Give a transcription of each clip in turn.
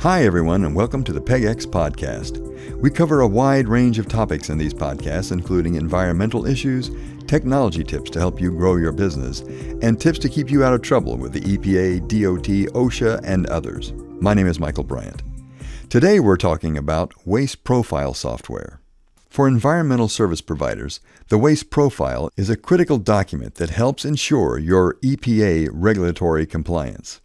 Hi, everyone, and welcome to the PegEx podcast. We cover a wide range of topics in these podcasts, including environmental issues, technology tips to help you grow your business, and tips to keep you out of trouble with the EPA, DOT, OSHA, and others. My name is Michael Bryant. Today we're talking about Waste Profile software. For environmental service providers, the Waste Profile is a critical document that helps ensure your EPA regulatory compliance.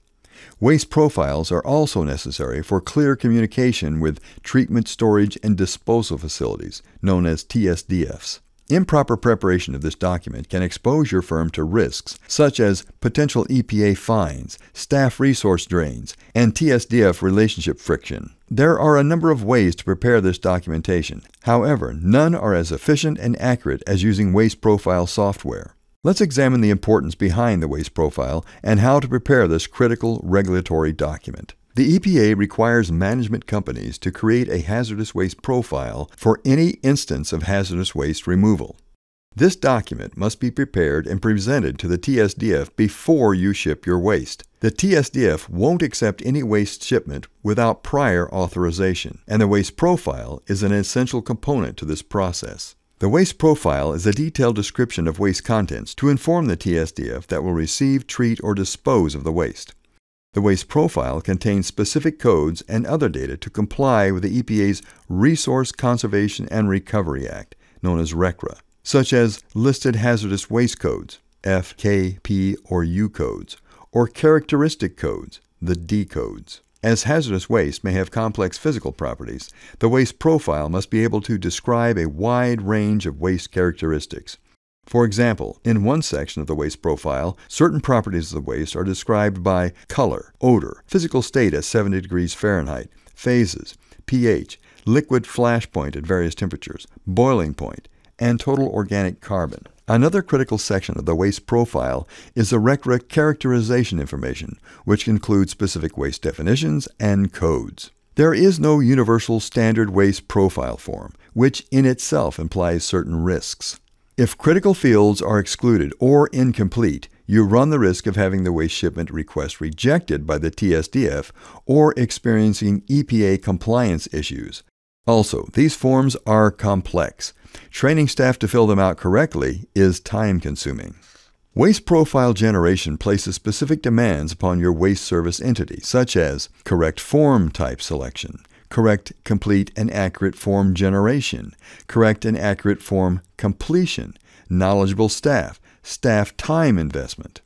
Waste profiles are also necessary for clear communication with treatment, storage, and disposal facilities, known as TSDFs. Improper preparation of this document can expose your firm to risks such as potential EPA fines, staff resource drains, and TSDF relationship friction. There are a number of ways to prepare this documentation. However, none are as efficient and accurate as using Waste Profile software. Let's examine the importance behind the waste profile and how to prepare this critical regulatory document. The EPA requires management companies to create a hazardous waste profile for any instance of hazardous waste removal. This document must be prepared and presented to the TSDF before you ship your waste. The TSDF won't accept any waste shipment without prior authorization, and the waste profile is an essential component to this process. The waste profile is a detailed description of waste contents to inform the TSDF that will receive, treat, or dispose of the waste. The waste profile contains specific codes and other data to comply with the EPA's Resource Conservation and Recovery Act, known as RCRA, such as listed hazardous waste codes, F, K, P, or U codes, or characteristic codes, the D codes. As hazardous waste may have complex physical properties, the waste profile must be able to describe a wide range of waste characteristics, for example, in one section of the waste profile, certain properties of the waste are described by color, odor, physical state at 70 degrees Fahrenheit, phases, pH, liquid flash point at various temperatures, boiling point, and total organic carbon. Another critical section of the waste profile is the RCRA characterization information, which includes specific waste definitions and codes. There is no universal standard waste profile form, which in itself implies certain risks. If critical fields are excluded or incomplete, you run the risk of having the waste shipment request rejected by the TSDF or experiencing EPA compliance issues. Also, these forms are complex. Training staff to fill them out correctly is time consuming. Waste profile generation places specific demands upon your waste service entity, such as correct form type selection, correct, complete, and accurate form generation, correct and accurate form completion, knowledgeable staff, staff time investment.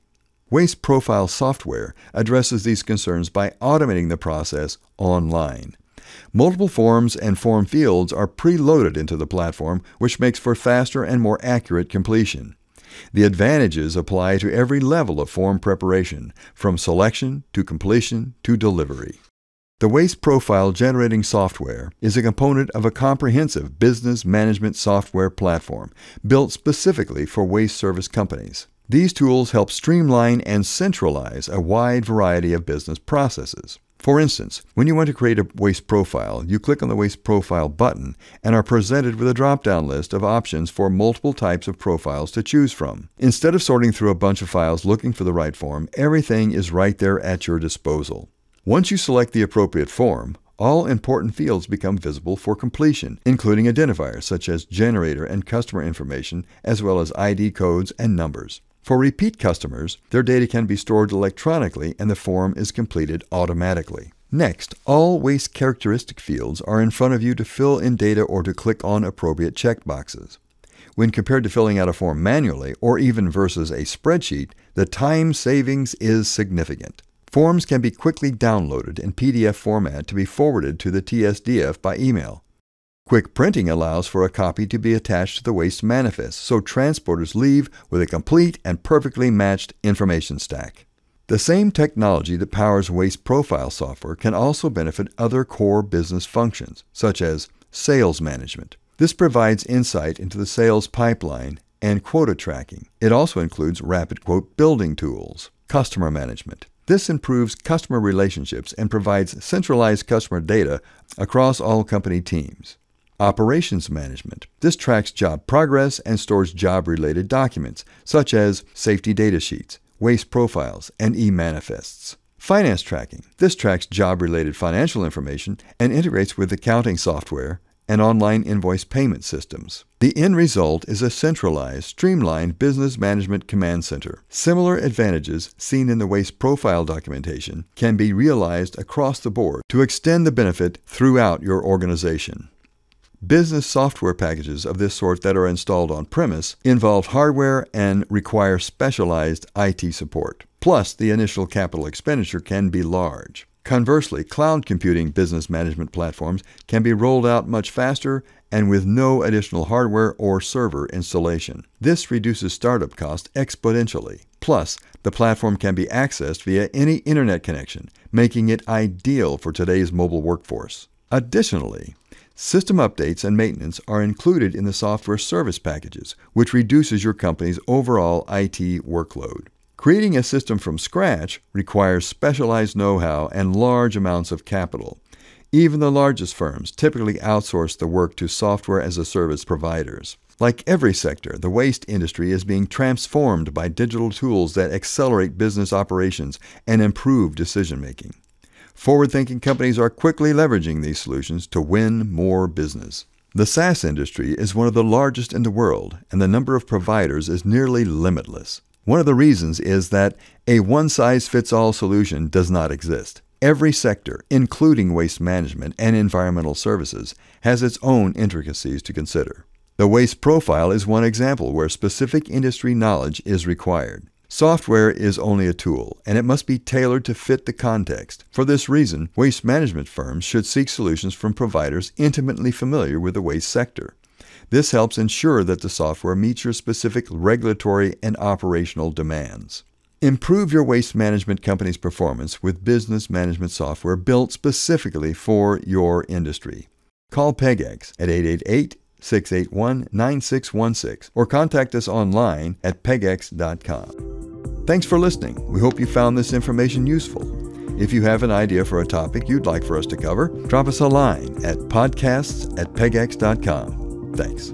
Waste Profile software addresses these concerns by automating the process online. Multiple forms and form fields are preloaded into the platform, which makes for faster and more accurate completion. The advantages apply to every level of form preparation, from selection to completion to delivery. The Waste Profile Generating Software is a component of a comprehensive business management software platform built specifically for waste service companies. These tools help streamline and centralize a wide variety of business processes. For instance, when you want to create a waste profile, you click on the Waste Profile button and are presented with a drop down list of options for multiple types of profiles to choose from. Instead of sorting through a bunch of files looking for the right form, everything is right there at your disposal. Once you select the appropriate form, all important fields become visible for completion, including identifiers such as generator and customer information, as well as ID codes and numbers. For repeat customers, their data can be stored electronically and the form is completed automatically. Next, all waste characteristic fields are in front of you to fill in data or to click on appropriate checkboxes. When compared to filling out a form manually or even versus a spreadsheet, the time savings is significant. Forms can be quickly downloaded in PDF format to be forwarded to the TSDF by email. Quick printing allows for a copy to be attached to the waste manifest, so transporters leave with a complete and perfectly matched information stack. The same technology that powers waste profile software can also benefit other core business functions, such as sales management. This provides insight into the sales pipeline and quota tracking. It also includes rapid quote building tools, customer management, this improves customer relationships and provides centralized customer data across all company teams. Operations management. This tracks job progress and stores job related documents, such as safety data sheets, waste profiles, and e manifests. Finance tracking. This tracks job related financial information and integrates with accounting software and online invoice payment systems. The end result is a centralized, streamlined business management command center. Similar advantages seen in the waste profile documentation can be realized across the board to extend the benefit throughout your organization. Business software packages of this sort that are installed on premise involve hardware and require specialized IT support. Plus, the initial capital expenditure can be large. Conversely, cloud computing business management platforms can be rolled out much faster and with no additional hardware or server installation. This reduces startup costs exponentially. Plus, the platform can be accessed via any internet connection, making it ideal for today's mobile workforce. Additionally, system updates and maintenance are included in the software service packages, which reduces your company's overall IT workload. Creating a system from scratch requires specialized know how and large amounts of capital. Even the largest firms typically outsource the work to software as a service providers. Like every sector, the waste industry is being transformed by digital tools that accelerate business operations and improve decision making. Forward thinking companies are quickly leveraging these solutions to win more business. The SaaS industry is one of the largest in the world, and the number of providers is nearly limitless. One of the reasons is that a one size fits all solution does not exist. Every sector, including waste management and environmental services, has its own intricacies to consider. The waste profile is one example where specific industry knowledge is required. Software is only a tool, and it must be tailored to fit the context. For this reason, waste management firms should seek solutions from providers intimately familiar with the waste sector. This helps ensure that the software meets your specific regulatory and operational demands. Improve your waste management company's performance with business management software built specifically for your industry. Call PegEx at 888 681 9616 or contact us online at pegex.com. Thanks for listening. We hope you found this information useful. If you have an idea for a topic you'd like for us to cover, drop us a line at podcasts at pegex.com. Thanks.